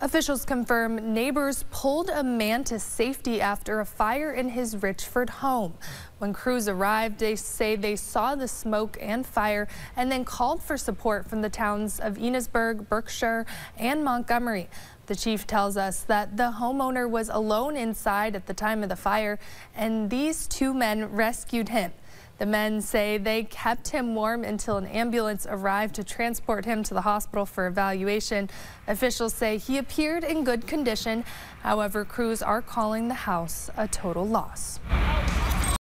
Officials confirm neighbors pulled a man to safety after a fire in his Richford home. When crews arrived, they say they saw the smoke and fire and then called for support from the towns of Enosburg, Berkshire, and Montgomery. The chief tells us that the homeowner was alone inside at the time of the fire and these two men rescued him. The men say they kept him warm until an ambulance arrived to transport him to the hospital for evaluation. Officials say he appeared in good condition. However, crews are calling the house a total loss.